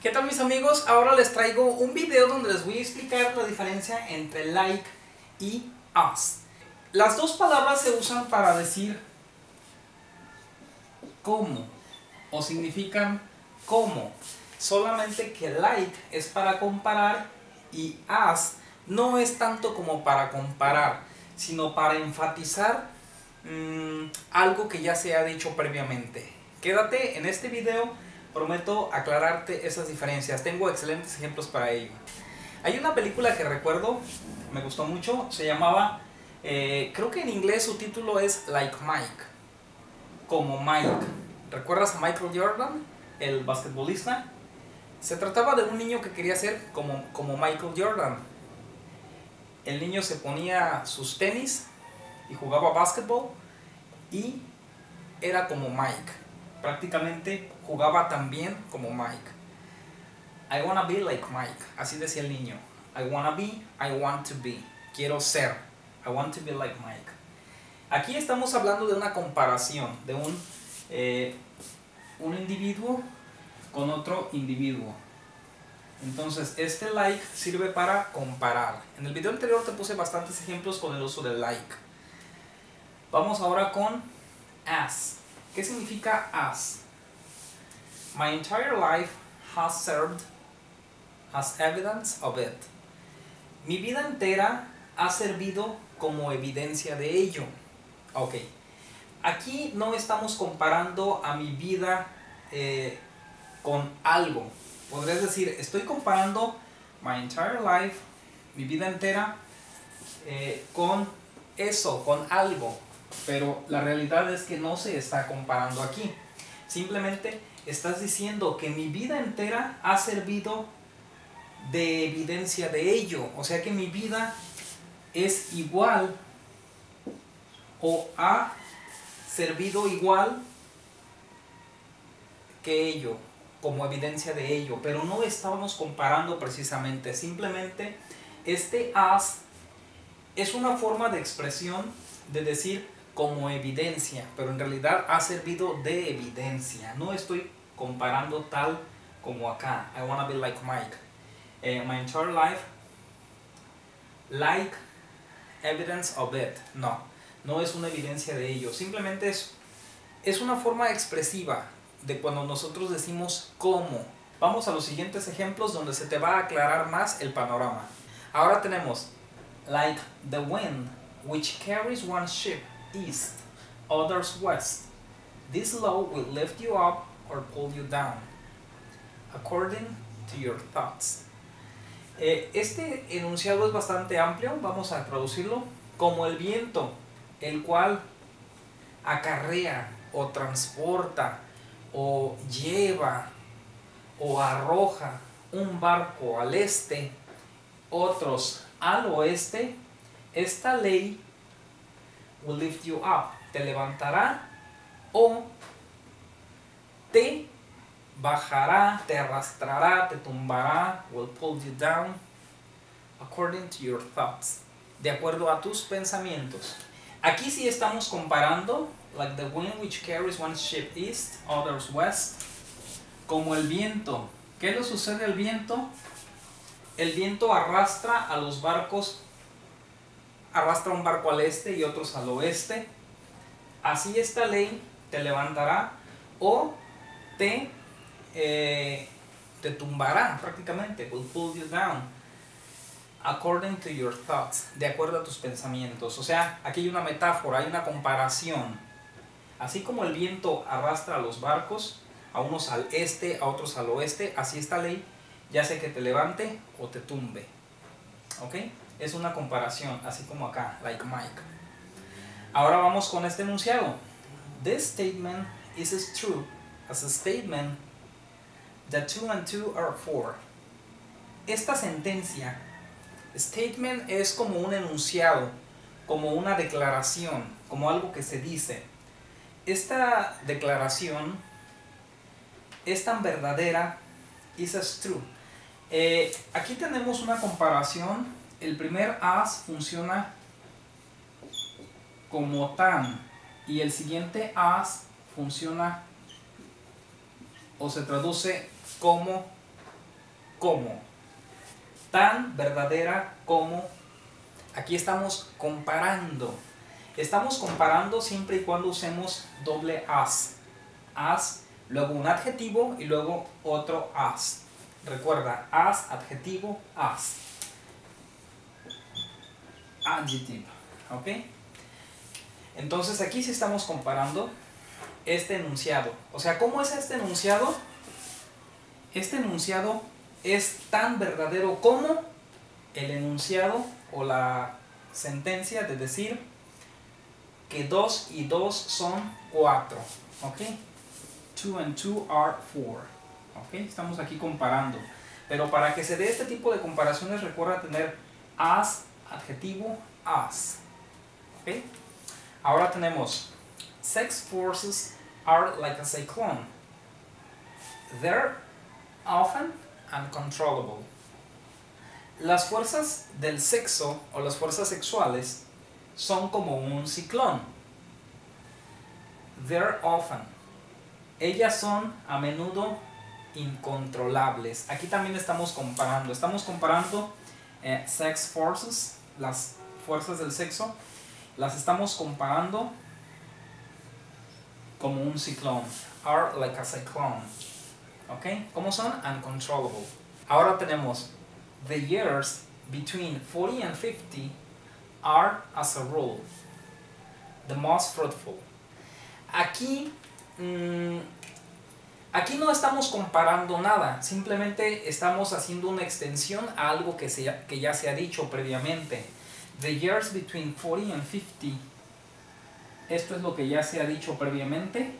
¿Qué tal mis amigos? Ahora les traigo un video donde les voy a explicar la diferencia entre like y as. Las dos palabras se usan para decir cómo o significan cómo. Solamente que like es para comparar y as no es tanto como para comparar, sino para enfatizar mmm, algo que ya se ha dicho previamente. Quédate en este video, prometo aclararte esas diferencias. Tengo excelentes ejemplos para ello. Hay una película que recuerdo, me gustó mucho, se llamaba, eh, creo que en inglés su título es Like Mike, como Mike. ¿Recuerdas a Michael Jordan, el basquetbolista? Se trataba de un niño que quería ser como, como Michael Jordan. El niño se ponía sus tenis y jugaba básquetbol y era como Mike. Prácticamente jugaba también como Mike. I wanna be like Mike. Así decía el niño. I wanna be, I want to be. Quiero ser. I want to be like Mike. Aquí estamos hablando de una comparación, de un, eh, un individuo con otro individuo. Entonces, este like sirve para comparar. En el video anterior te puse bastantes ejemplos con el uso del like. Vamos ahora con as. ¿Qué significa as? My entire life has served as evidence of it. Mi vida entera ha servido como evidencia de ello. Ok. Aquí no estamos comparando a mi vida eh, con algo. Podrías decir, estoy comparando my entire life, mi vida entera, eh, con eso, con algo. Pero la realidad es que no se está comparando aquí. Simplemente estás diciendo que mi vida entera ha servido de evidencia de ello. O sea que mi vida es igual o ha servido igual que ello, como evidencia de ello. Pero no estábamos comparando precisamente. Simplemente este as es una forma de expresión de decir como evidencia, pero en realidad ha servido de evidencia. No estoy comparando tal como acá. I wanna be like Mike. Eh, my entire life, like evidence of it. No, no es una evidencia de ello. Simplemente es, es una forma expresiva de cuando nosotros decimos cómo. Vamos a los siguientes ejemplos donde se te va a aclarar más el panorama. Ahora tenemos like the wind which carries one ship east, others west. This law will lift you up or pull you down, according to your thoughts. Eh, este enunciado es bastante amplio, vamos a traducirlo como el viento, el cual acarrea o transporta o lleva o arroja un barco al este, otros al oeste, esta ley will lift you up, te levantará o te bajará, te arrastrará, te tumbará, will pull you down according to your thoughts, de acuerdo a tus pensamientos. Aquí sí estamos comparando, like the wind which carries one ship east, others west, como el viento. ¿Qué le sucede al viento? El viento arrastra a los barcos, arrastra un barco al este y otros al oeste. Así esta ley te levantará o te, eh, te tumbará prácticamente, will pull you down, according to your thoughts, de acuerdo a tus pensamientos. O sea, aquí hay una metáfora, hay una comparación. Así como el viento arrastra a los barcos, a unos al este, a otros al oeste, así esta ley ya sea que te levante o te tumbe. ¿Ok? Es una comparación, así como acá, like Mike. Ahora vamos con este enunciado. This statement is as true as a statement that two and two are four. Esta sentencia, statement es como un enunciado, como una declaración, como algo que se dice. Esta declaración es tan verdadera, is as true. Eh, aquí tenemos una comparación. El primer as funciona como tan y el siguiente as funciona o se traduce como como. Tan verdadera como. Aquí estamos comparando. Estamos comparando siempre y cuando usemos doble as. As, luego un adjetivo y luego otro as. Recuerda, as, adjetivo, as. Adjetivo. ¿Ok? Entonces aquí sí estamos comparando este enunciado. O sea, ¿cómo es este enunciado? Este enunciado es tan verdadero como el enunciado o la sentencia de decir que 2 y 2 son 4. ¿Ok? 2 and 2 are 4. ¿Ok? Estamos aquí comparando. Pero para que se dé este tipo de comparaciones recuerda tener as, adjetivo, as. ¿Ok? Ahora tenemos sex forces are like a cyclone. They're often uncontrollable. Las fuerzas del sexo o las fuerzas sexuales son como un ciclón. They're often. Ellas son a menudo incontrolables. Aquí también estamos comparando. Estamos comparando eh, sex forces, las fuerzas del sexo, las estamos comparando como un ciclón. Are like a cyclone. ¿Ok? ¿Cómo son? Uncontrollable. Ahora tenemos the years between 40 and 50 are as a rule the most fruitful. Aquí, mmm, aquí no estamos comparando nada, simplemente estamos haciendo una extensión a algo que, se, que ya se ha dicho previamente. The years between 40 and 50. Esto es lo que ya se ha dicho previamente.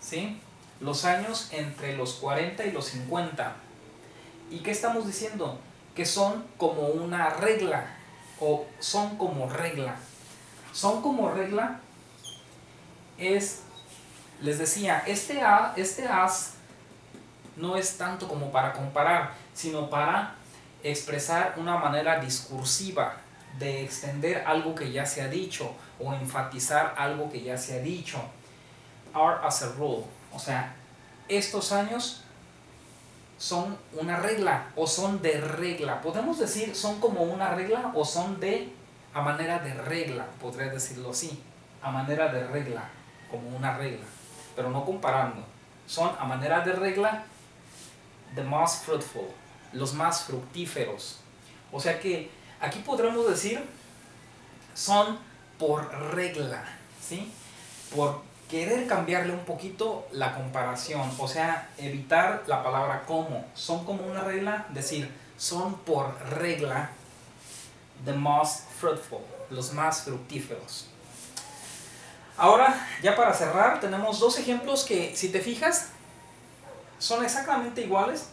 ¿Sí? Los años entre los 40 y los 50. ¿Y qué estamos diciendo? Que son como una regla o son como regla. Son como regla es, les decía, este, a, este as no es tanto como para comparar, sino para expresar una manera discursiva de extender algo que ya se ha dicho o enfatizar algo que ya se ha dicho. Are as a rule. O sea, estos años son una regla o son de regla. Podemos decir son como una regla o son de a manera de regla, podría decirlo así, a manera de regla, como una regla, pero no comparando. Son a manera de regla the most fruitful, los más fructíferos. O sea que aquí podremos decir son por regla, ¿sí? Por querer cambiarle un poquito la comparación, o sea, evitar la palabra como. Son como una regla, decir, son por regla the most fruitful, los más fructíferos. Ahora, ya para cerrar, tenemos dos ejemplos que, si te fijas, son exactamente iguales,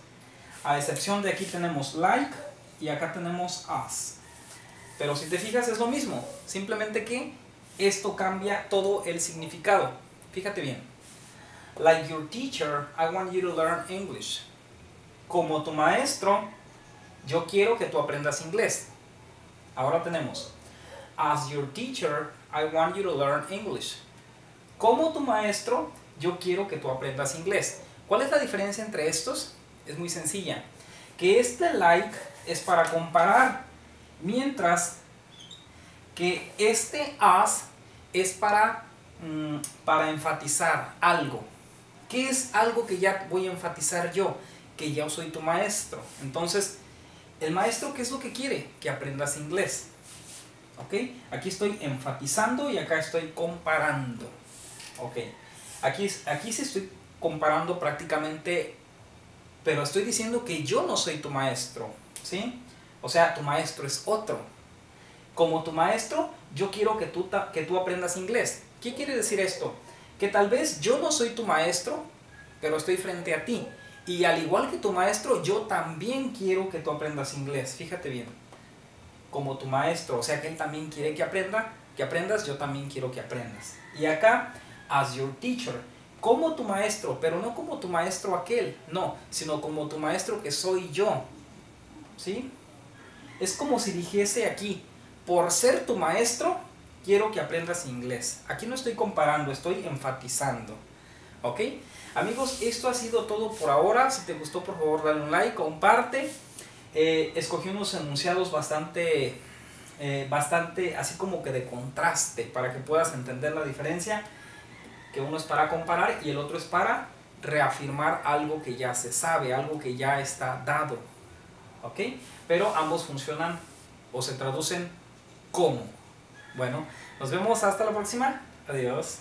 a excepción de aquí tenemos like y acá tenemos as. Pero si te fijas es lo mismo, simplemente que esto cambia todo el significado. Fíjate bien. Like your teacher, I want you to learn English. Como tu maestro, yo quiero que tú aprendas inglés. Ahora tenemos, as your teacher, I want you to learn English. Como tu maestro, yo quiero que tú aprendas inglés. ¿Cuál es la diferencia entre estos? Es muy sencilla. Que este like es para comparar, mientras que este as es para, mm, para enfatizar algo. ¿Qué es algo que ya voy a enfatizar yo? Que yo soy tu maestro. Entonces, el maestro, ¿qué es lo que quiere? Que aprendas inglés. ¿Ok? Aquí estoy enfatizando y acá estoy comparando. ¿Ok? Aquí, aquí sí estoy comparando prácticamente, pero estoy diciendo que yo no soy tu maestro. ¿Sí? O sea, tu maestro es otro. Como tu maestro, yo quiero que tú, que tú aprendas inglés. ¿Qué quiere decir esto? Que tal vez yo no soy tu maestro, pero estoy frente a ti. Y al igual que tu maestro, yo también quiero que tú aprendas inglés. Fíjate bien. Como tu maestro, o sea que él también quiere que aprenda, que aprendas, yo también quiero que aprendas. Y acá, as your teacher, como tu maestro, pero no como tu maestro aquel, no, sino como tu maestro que soy yo. ¿Sí? Es como si dijese aquí, por ser tu maestro, quiero que aprendas inglés. Aquí no estoy comparando, estoy enfatizando. ¿Ok? Amigos, esto ha sido todo por ahora. Si te gustó, por favor, dale un like, comparte. Eh, escogí unos enunciados bastante, eh, bastante así como que de contraste para que puedas entender la diferencia. Que uno es para comparar y el otro es para reafirmar algo que ya se sabe, algo que ya está dado. ¿Ok? Pero ambos funcionan o se traducen como. Bueno, nos vemos hasta la próxima. Adiós.